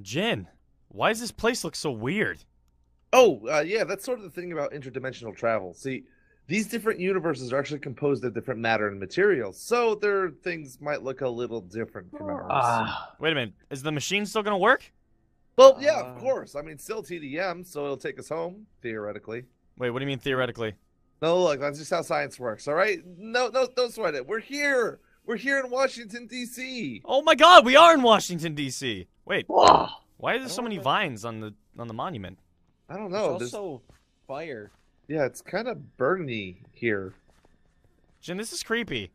Jin, why does this place look so weird? Oh, uh, yeah, that's sort of the thing about interdimensional travel. See, these different universes are actually composed of different matter and materials, so their things might look a little different from ours. Ah, Wait a minute, is the machine still gonna work? well, yeah, of uh. course. I mean, still TDM, so it'll take us home theoretically. Wait, what do you mean theoretically? No, look, that's just how science works. All right, no, no, don't sweat it. We're here. We're here in Washington D.C. Oh my god, we are in Washington D.C. Wait, whoa. why are there so many think- vines on the on the monument? I don't know. There's, also fire. yeah, it's kind of burny here. Jin, this is creepy.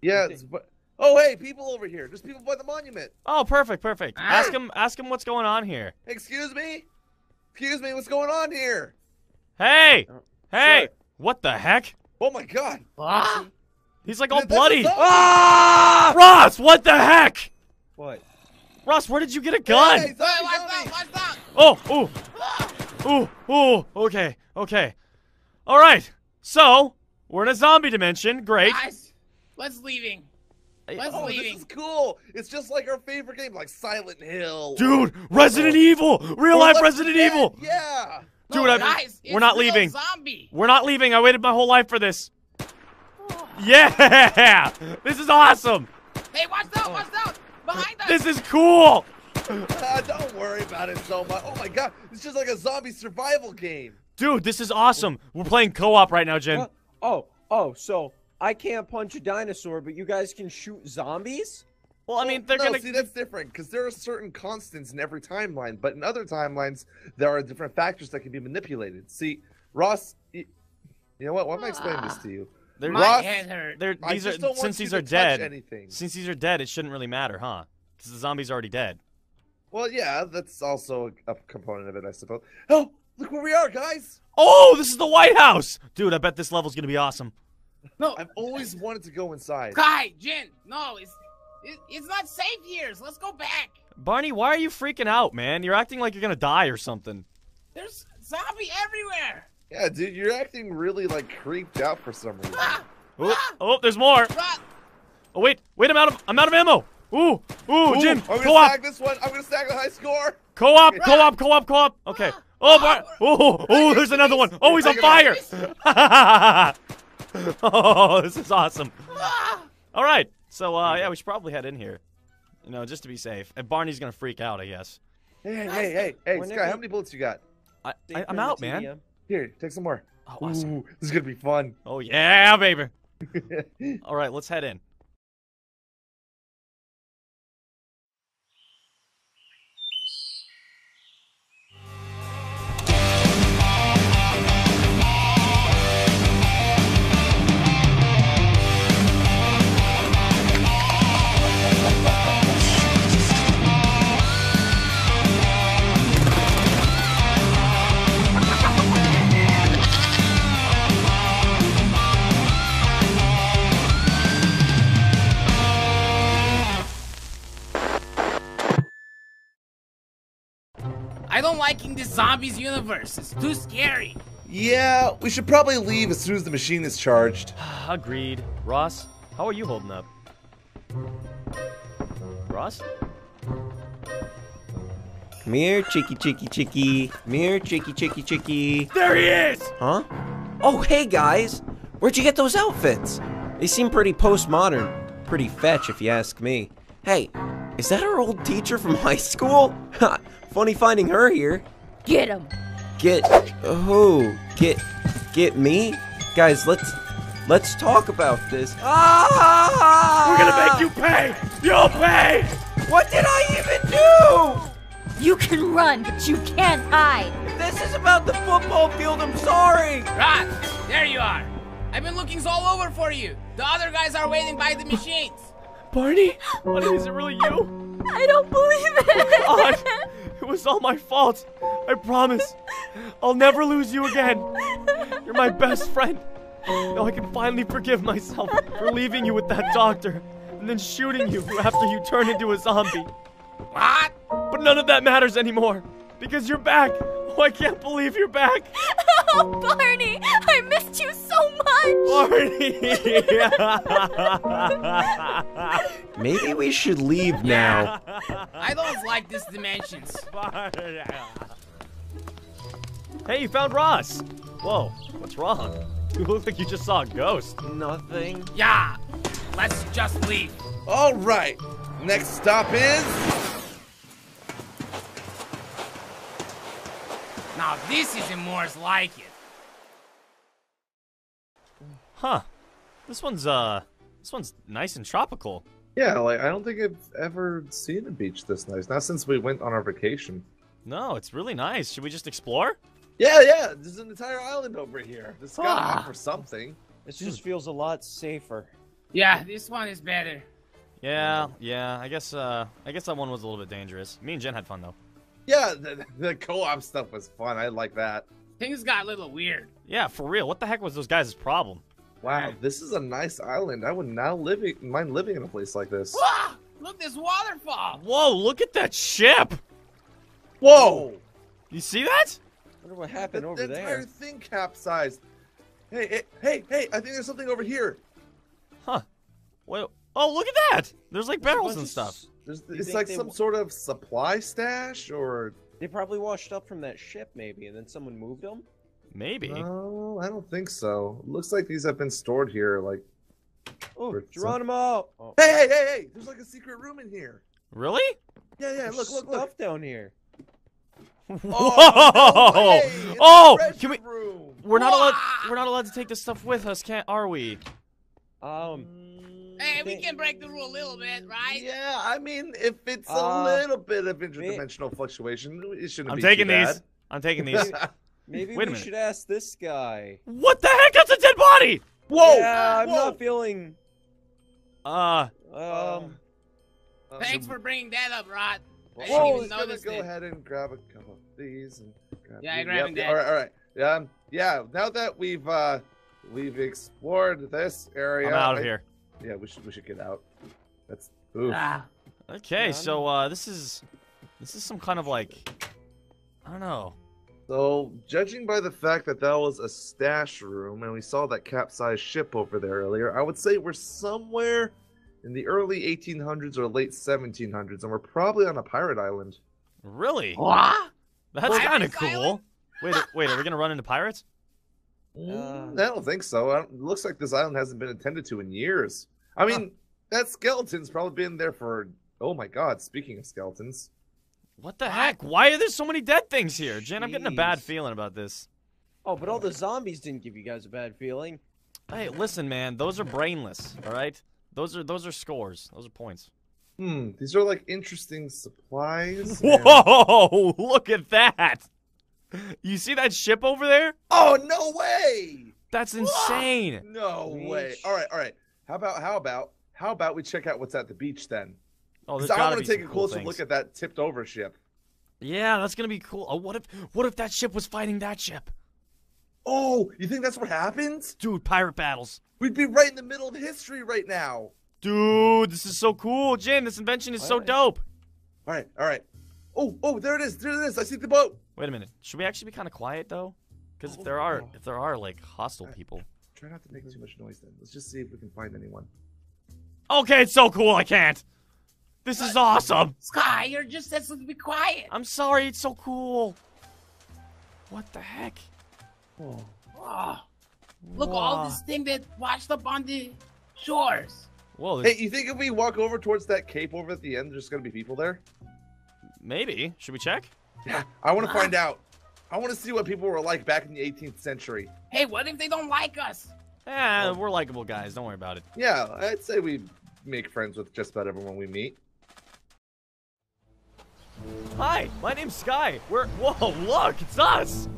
Yeah. It's, but, oh, hey, people over here. There's people by the monument. Oh, perfect, perfect. Ah. Ask him ask him what's going on here. Excuse me. Excuse me. What's going on here? Hey! Oh, Hey! sure. What the heck? Oh my God. Ah! He's like all That's bloody. zombie! Ah! Ross, what the heck? What? Ross, where did you get a gun? Hey, zombie, zombie. Oh, ooh. Ooh, ooh, okay, okay. All right, so, we're in a zombie dimension, great. Guys, let's leaving. Let's Oh, this leaving. is cool. It's just like our favorite game, like Silent Hill. Dude, Resident Evil! Real Or life Left 4 Resident Dead, Evil! Yeah. Dude, no, I'm- guys, we're it's not real leaving. Zombie. We're not leaving, I waited my whole life for this. Yeah! This is awesome! Hey, watch out! Watch out! Behind us. This is cool! Ah, don't worry about it so much. Oh my God, it's just like a zombie survival game. Dude, this is awesome. We're playing co-op right now, Jen. What? Oh, oh, so I can't punch a dinosaur, but you guys can shoot zombies? Well, I mean, they're no, gonna. see that's different because there are certain constants in every timeline, but in other timelines there are different factors that can be manipulated. See, Ross, y- you know what? Why am I explaining this to you? They're, My Ross- head hurt. they're, I these just are don't want since you these are touch dead. Anything. Since these are dead, it shouldn't really matter, huh? Because the zombie's already dead. Well, yeah, that's also a, a component of it, I suppose. Oh, look where we are, guys! Oh, this is the White House, dude. I bet this level's gonna be awesome. no, I've always wanted to go inside. Kai, Jin, no, it's it, it's not safe here. So let's go back. Barney, why are you freaking out, man? You're acting like you're gonna die or something. There's zombie everywhere. Yeah, dude, you're acting really like creeped out for some reason. Ah, Oh, oh, there's more. run. Oh wait, wait, I'm out of I'm out of ammo. Ooh, ooh, Ooh, Jin, I'm gonna co-op, stack this one. I'm gonna stack the high score. co-op, co-op, co-op, co-op. Okay. Oh, Bar- oh, oh, there's another one. Oh, he's on fire. oh, this is awesome. Ah. All right, so uh, yeah, we should probably head in here. You know, just to be safe. And Barney's gonna freak out, I guess. Hey, hey, hey, hey, hey, Sky, how many bullets you got? I, I, I'm out, with man. Here, take some more. Oh, awesome. Ooh, this is gonna be fun. Oh yeah, baby. All right, let's head in. Zombies universe. It's too scary. yeah, we should probably leave as soon as the machine is charged. Agreed. Ross, how are you holding up? Ross? Come here, chicky, chicky, chicky. Come here, chicky, chicky, chicky. There he is! Huh? Oh, hey guys! Where'd you get those outfits? They seem pretty postmodern. Pretty fetch, if you ask me. Hey, is that our old teacher from high school? Ha! Funny finding her here. Get him. Get who? Get get me? Guys, let's let's talk about this. Ah! We're gonna make you pay! You'll pay! What did I even do? You can run, but you can't hide. This is about the football field. I'm sorry. Rod, there you are. I've been looking all over for you. The other guys are waiting by the machines. Barney? Honey, is it really you? I don't believe it. God, it was all my fault. I promise. I'll never lose you again. You're my best friend. Now I can finally forgive myself for leaving you with that doctor and then shooting you after you turn into a zombie. What? But none of that matters anymore because you're back. Oh, I can't believe you're back. Oh, Barney, I missed you so much. Barney. Maybe we should leave now. I don't like these dimensions. hey, you found Ross. Whoa, what's wrong? You look like you just saw a ghost. Nothing. Yeah, let's just leave. All right. Next stop is. Now this isn't Moore's like it. Huh. This one's uh this one's nice and tropical. Yeah, like I don't think I've ever seen a beach this nice. Not since we went on our vacation. No, it's really nice. Should we just explore? Yeah, yeah. There's an entire island over here. This got Ah. to for something. This just feels a lot safer. Yeah, this one is better. Yeah, yeah. I guess uh I guess that one was a little bit dangerous. Me and Jen had fun though. Yeah, the, the co-op stuff was fun. I like that. Things got a little weird. Yeah, for real. What the heck was those guys' problem? Wow, this is a nice island. I would now living mind living in a place like this. Wah! Look, this waterfall. Whoa, look at that ship! Whoa! You see that? I wonder what The, happened the over entire there. thing capsized. Hey, hey, hey, hey! I think there's something over here. Huh. Wait, oh, look at that! There's like barrels and stuff. There's, it's like some sort of supply stash, or They probably washed up from that ship, maybe, and then someone moved them. Maybe. no? I don't think so. Looks like these have been stored here. Like, Oh, Or some- Geronimo! Oh, hey, hey, hey, hey! There's like a secret room in here. Really? Yeah, yeah. there's Look, look, stuff look. down here. Oh, no Whoa! way! A oh, can we? Room. We're not allowed. We're not allowed to take this stuff with us, can't? Are we? Um, Hey, we can break the rule a little bit, right? Yeah, I mean, if it's a Uh, little bit of interdimensional fluctuation, it shouldn't be. I'm be taking these. I'm taking these. Bad. maybe Wait we should ask this guy. what the heck? That's a dead body. Whoa! Yeah, I'm whoa! not feeling. Uh, Um, Uh, Thanks for bringing that up, Rod. I Whoa, didn't even gonna go it. ahead and grab a couple of these and grab Yeah, these. grabbing Yep, that. All right, all right. Yeah, um, yeah. Now that we've uh we've explored this area, I'm out of I- here. Yeah, we should we should get out. That's oof. Ah, Okay, Yeah, so uh, this is this is some kind of like I don't know. So, judging by the fact that that was a stash room and we saw that capsized ship over there earlier, I would say we're somewhere in the early 1800s or late 1700s, and we're probably on a pirate island. Really? what? That's kind of cool. Island? Wait, wait, are we gonna run into pirates? Uh, I don't think so. I don't, it looks like this island hasn't been attended to in years. I mean, that skeleton's probably been there for. Oh my god! Speaking of skeletons, What the heck? Why are there so many dead things here, Jen? I'm getting a bad Jeez. feeling about this. oh, but all the zombies didn't give you guys a bad feeling. Hey, listen, man. Those are brainless. All right. Those are those are scores. Those are points. hmm, these are like interesting supplies. and- Whoa! Look at that. You see that ship over there? Oh no way! That's insane. No way! Beach. All right, all right. How about how about how about we check out what's at the beach then? Oh, there's I want to take a cool closer things. look at that tipped over ship. Yeah, that's gonna be cool. Oh, what if what if that ship was fighting that ship? Oh, you think that's what happens? Dude, pirate battles. We'd be right in the middle of history right now. Dude, this is so cool. Jen, this invention is so Alright. dope. All right, all right. Oh, oh, there it is. There it is. I see the boat. Wait a minute. Should we actually be kind of quiet though? Because if there oh. are if there are like hostile people. Try not to make too much noise then. Let's just see if we can find anyone. Okay, it's so cool. I can't. This is awesome. Sky, you're just supposed to be quiet. I'm sorry. It's so cool. What the heck? Oh, look, all this thing that washed up on the shores. Whoa. there's- Hey, you think if we walk over towards that cape over at the end, there's gonna be people there? Maybe. Should we check? Yeah, I want to find out. I want to see what people were like back in the 18th century. Hey, what if they don't like us? Eh, we're likable guys. Don't worry about it. Yeah, I'd say we make friends with just about everyone we meet. Hi, my name's Sky. We're whoa, look, it's us.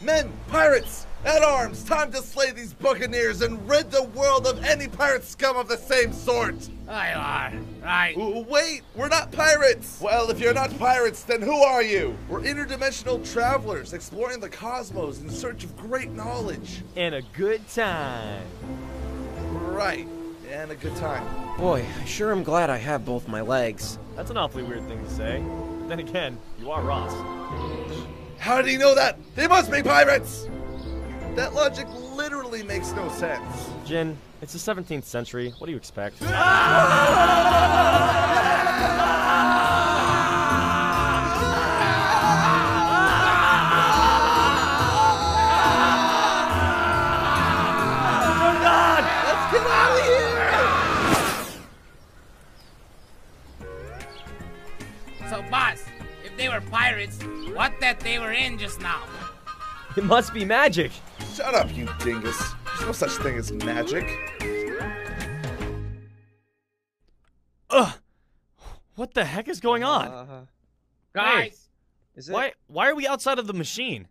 Men, pirates, at arms, time to slay these buccaneers and rid the world of any pirate scum of the same sort. I you are. Right. Wait, we're not pirates! Well, if you're not pirates, then who are you? We're interdimensional travelers exploring the cosmos in search of great knowledge. And a good time. Right, and a good time. Boy, I sure am glad I have both my legs. That's an awfully weird thing to say. But then again, you are Ross. How do you know that? They must be pirates! That logic literally makes no sense. Jin, it's the 17th century. What do you expect? pirates, what that they were in just now? It must be magic. Shut up, you dingus. There's no such thing as magic. Ugh. What the heck is going on? Uh, Guys, is it? Why why are we outside of the machine?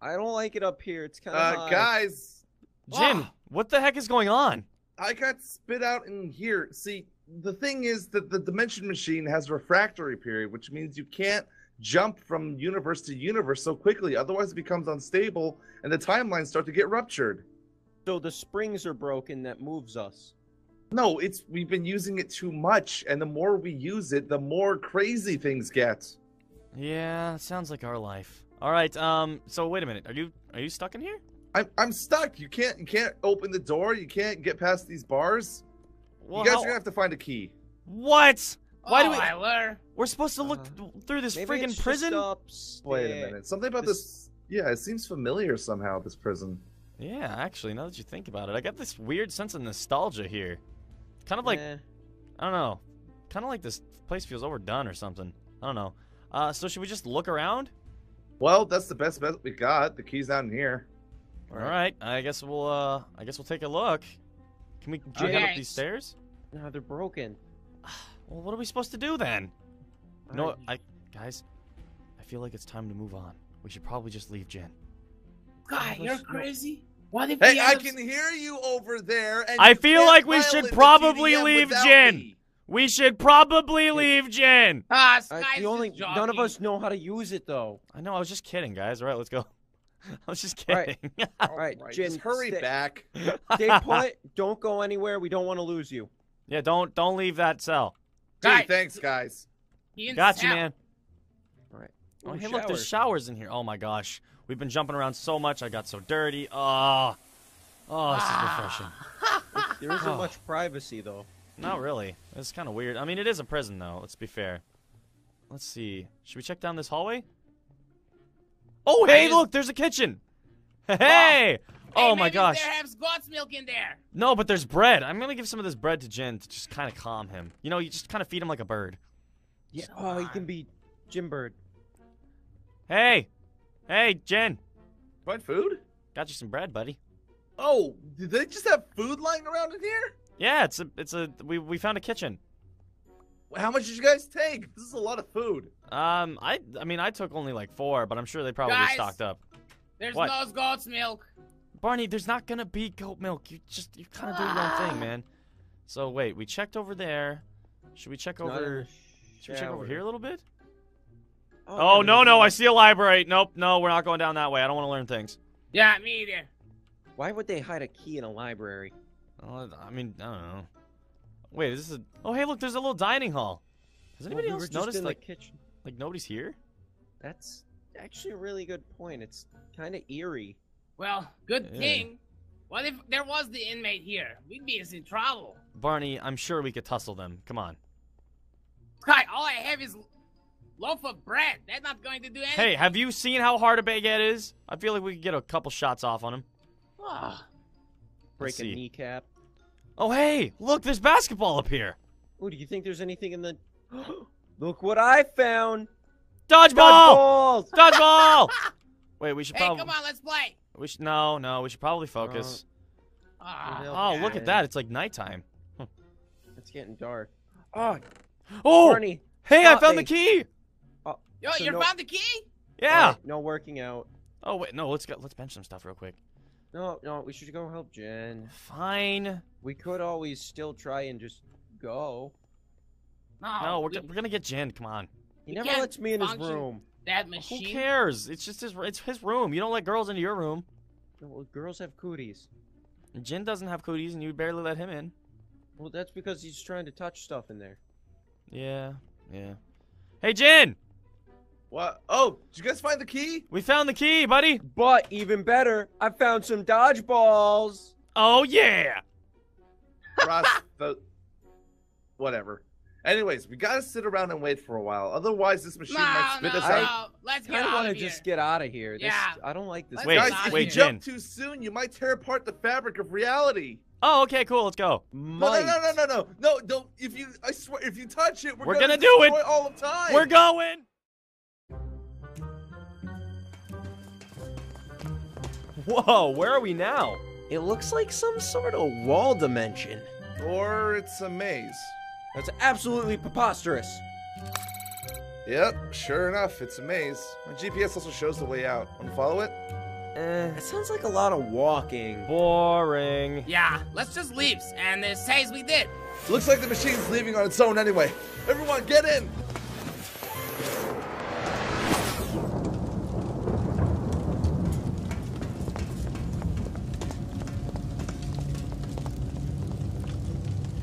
I don't like it up here. It's kind of Uh, guys, Jin, Ah. what the heck is going on? I got spit out in here. See, the thing is that the dimension machine has refractory period, which means you can't jump from universe to universe so quickly. Otherwise, it becomes unstable and the timelines start to get ruptured. So the springs are broken that moves us. No, it's we've been using it too much, and the more we use it, the more crazy things get. Yeah, sounds like our life. All right, um, so wait a minute. Are you are you stuck in here? I'm I'm stuck. You can't you can't open the door. You can't get past these bars. Well, you guys how- are gonna have to find a key. What? Why oh, do we? I learn. We're supposed to look Uh, through this Maybe friggin' prison? Wait a minute. Something about this. Yeah, it seems familiar somehow. This prison. Yeah, actually, now that you think about it, I got this weird sense of nostalgia here. Kind of like Eh, I don't know, kind of like this place feels overdone or something. I don't know. Uh, so should we just look around? Well, that's the best bet we got. The key's out in here. All right, I guess we'll uh, I guess we'll take a look. Can we can we head up these stairs? no, they're broken. Well, what are we supposed to do then? You know, what? I- I guys, I feel like it's time to move on. We should probably just leave Jen. Guy, you're go. crazy. What if Hey, I can hear you over there. And I feel like we should probably leave Jen. Me. We should probably leave Jen. Ah, Uh, Sky's the only none of us know how to use it though. I know, I was just kidding, guys. All right, let's go. I was just kidding. All right, Right, Jin, just hurry stay, back. Stay put. Don't go anywhere. We don't want to lose you. yeah, don't don't leave that cell. Gee, Guys. thanks, guys. He in Got you, man. All right. Oh, Ooh, hey, look, there's showers. showers in here. Oh my gosh, we've been jumping around so much. I got so dirty. Oh, oh, this is refreshing. Ah. There isn't Oh. much privacy though. Not really. It's kind of weird. I mean, it is a prison, though. Let's be fair. Let's see. Should we check down this hallway? Oh, hey, look, there's a kitchen. Hey! Hey, Oh my maybe gosh. There has goat's milk in there. No, but there's bread. I'm gonna give some of this bread to Jen to just kind of calm him. You know, you just kind of feed him like a bird. Yeah. Oh, he can be Jim Bird. Hey, hey, Jen, Find food? got you some bread, buddy. Oh, did they just have food lying around in here? Yeah, it's a, it's a, we, we found a kitchen. How much did you guys take? This is a lot of food. Um, I, I mean, I took only like four, but I'm sure they probably Guys. stocked up. There's What? no goat's milk. Barney, there's not gonna be goat milk. You just, you kind of doing your own thing, ah. man. So wait, we checked over there. Should we check Not over? Should we check over here a little bit? Oh, Oh no, no. I see a library. Nope, no, we're not going down that way. I don't want to learn things. Yeah, me either. Why would they hide a key in a library? Oh, I mean, I don't know. Wait, is this a? Oh, hey, look, there's a little dining hall. Has Well, anybody we else noticed like the kitchen? like nobody's here? That's actually a really good point. It's kind of eerie. Well, good Yeah. thing. What if there was the inmate here? We'd be in trouble. Barney, I'm sure we could tussle them. Come on. Sky, all I have is loaf of bread. That's not going to do anything. Hey, have you seen how hard a baguette is? I feel like we could get a couple shots off on him. Ah, Break Let's a see. kneecap. Oh, hey, look, there's basketball up here. Oh, do you think there's anything in the? Look what I found! Dodgeball! Dodgeballs! Dodgeball! Wait, we should hey, probably. come on, let's play. We should no, no. We should probably focus. Ah, oh, look at that! It's like nighttime. It's getting dark. Oh, Oh, Barney. hey, I found me. the key. Yo, So you no- found the key? Yeah. Alright, no working out. Oh wait, no. Let's go. Let's bench some stuff real quick. No, no, we should go help Jen. Fine. We could always still try and just go. No, No, we're, we, we're gonna get Jen. Come on. He never lets me in his room. That Who machine. cares? It's just his. It's his room. You don't let girls into your room. Well, girls have cooties. Jin doesn't have cooties, and you barely let him in. Well, that's because he's trying to touch stuff in there. Yeah. Yeah. Hey, Jin. What? Oh, did you guys find the key? We found the key, buddy. But even better, I found some dodgeballs. Oh yeah. Ross, the... whatever. Anyways, we gotta sit around and wait for a while. Otherwise, this machine No, might no, spit us no. out. Let's I get out want to just get out of here. This, Yeah. I don't like this. Let's Wait, Guys, if wait, you here. Jen. jump too soon, you might tear apart the fabric of reality. Oh, okay, cool. Let's go. No, no, no, no, no, no, no! Don't! If you, I swear, if you touch it, we're, We're gonna, gonna do it. destroy all of time. We're going. Whoa, where are we now? It looks like some sort of wall dimension. Or it's a maze. That's absolutely preposterous. Yep, sure enough, it's a maze. My GPS also shows the way out. Want to follow it? Eh, That sounds like a lot of walking. boring. Yeah, let's just leave and uh, say as we did. Looks like the machine's leaving on its own anyway. Everyone, get in!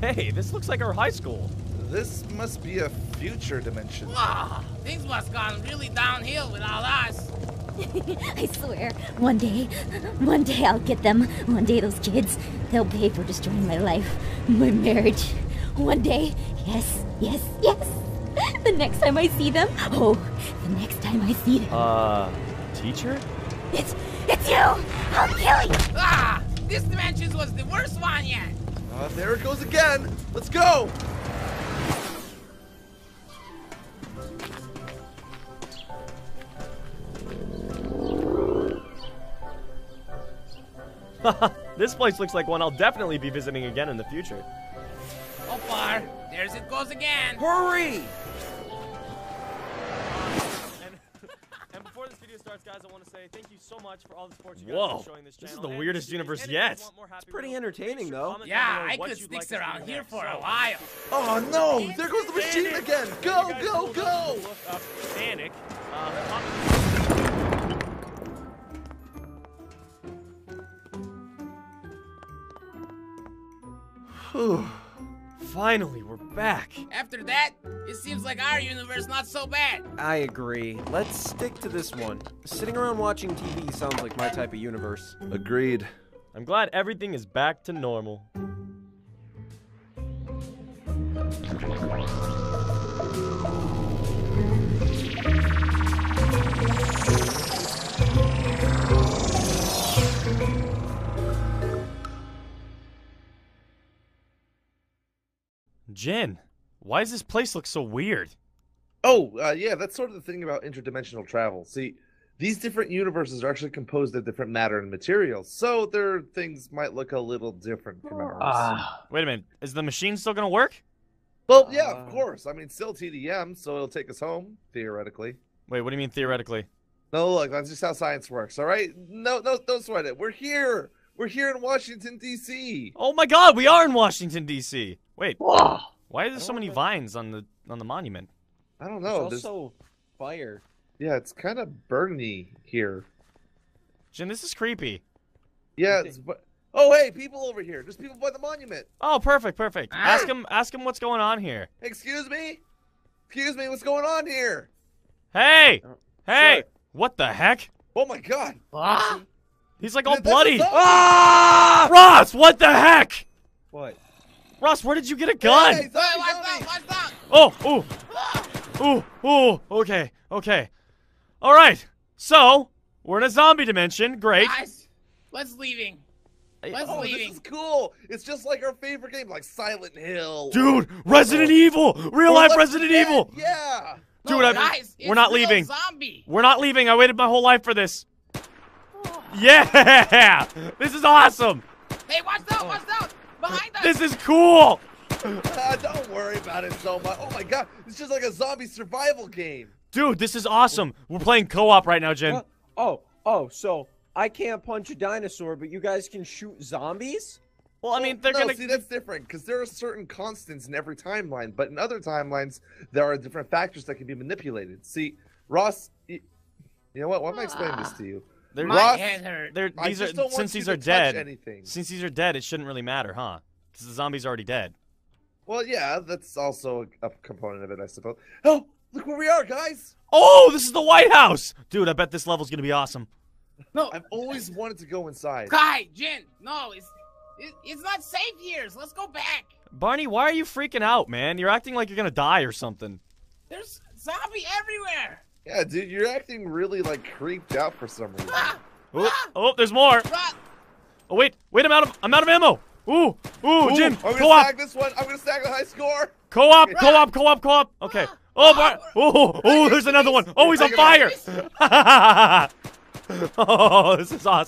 Hey, this looks like our high school. This must be a future dimension. Wow, things must gone really downhill without us. I swear, one day, one day I'll get them. One day those kids, they'll pay for destroying my life, my marriage. One day, yes, yes, yes. The next time I see them, oh, the next time I see them, Uh, teacher? it's, it's you. I'll kill you. Ah, this dimension was the worst one yet. Uh, there it goes again. Let's go. this place looks like one I'll definitely be visiting again in the future. Oh, far, there's it goes again. Hurry! Guys, I want to say thank you so much for all the support you guys Whoa, are showing this this is the weirdest if universe guys yet. want more Happy It's pretty Wheels, entertaining, though. Yeah, I could stick like around here for a while. Oh no! There goes the machine again. Go, go, go! to look up Panic. Uh, Whew. Finally, we're back. After that, it seems like our universe not so bad. I agree. Let's stick to this one. Sitting around watching TV sounds like my type of universe. Agreed. I'm glad everything is back to normal. Jen, why does this place look so weird? Oh, uh, yeah, that's sort of the thing about interdimensional travel. See, these different universes are actually composed of different matter and materials, so their things might look a little different from ours. Wait a minute, is the machine still gonna work? well, yeah, uh, of course. I mean, still TDM, so it'll take us home theoretically. Wait, what do you mean theoretically? No, look, that's just how science works. All right, no, no, don't sweat it. We're here. We're here in Washington D.C. Oh my god, we are in Washington D.C. Wait, why are there so many vines on the on the monument? I don't There's know. there's- also fire. yeah, it's kind of burny here. Jen, this is creepy. Yeah. It's, but, oh, hey, people over here. There's people by the monument. Oh, perfect, perfect. Ah. Ask him ask him what's going on here. Excuse me. Excuse me. What's going on here? Hey! Oh, Hey! sure. What the heck? Oh my God. Ah, He's like all That's bloody. zombie! Ah! Ross, what the heck? What? Ross, where did you get a gun? Hey, Hey, zombie, watch zombie. out, watch out. Oh, ooh, Ah, ooh, ooh. Okay, okay. All right. So we're in a zombie dimension. Great. Guys, let's leaving. Let's Oh, this leaving. is cool. It's just like our favorite game, like Silent Hill. Dude, Resident Evil, real Or life Left 4 Resident Dead, Evil. Yeah. Dude, no, I'm- guys, we're it's not real leaving. Zombie. We're not leaving. I waited my whole life for this. Yeah, this is awesome. Hey, watch out, watch out. Behind us. This is cool. Ah, don't worry about it so much. Oh my God, it's just like a zombie survival game. Dude, this is awesome. We're playing co-op right now, Jen. What? Oh, oh, so I can't punch a dinosaur, but you guys can shoot zombies? Well, I mean, they're no, gonna. see that's different because there are certain constants in every timeline, but in other timelines there are different factors that can be manipulated. See, Ross, y- you know what? Why am I explaining this to you? They're, My Ross- head hurt. they're, I these just are don't want since you these are touch dead. anything. Since these are dead, it shouldn't really matter, huh? Because the zombie's already dead. Well, yeah, that's also a, a component of it, I suppose. Oh, look where we are, guys! Oh, this is the White House, dude. I bet this level's gonna be awesome. no, I've always wanted to go inside. Kai, Jin, no, it's it, it's not safe here. So let's go back. Barney, why are you freaking out, man? You're acting like you're gonna die or something. There's zombie everywhere. Yeah, dude, you're acting really like creeped out for some reason. Ah, Oh, oh there's more. run. Oh wait, wait, I'm out of I'm out of ammo. Ooh, ooh, Jin, I'm gonna co-op, stack this one. I'm gonna stack the high score. co-op, co-op, co-op, co-op. Okay. Oh, Bar- oh, oh, there's another one. Oh, he's on fire. oh, this is awesome.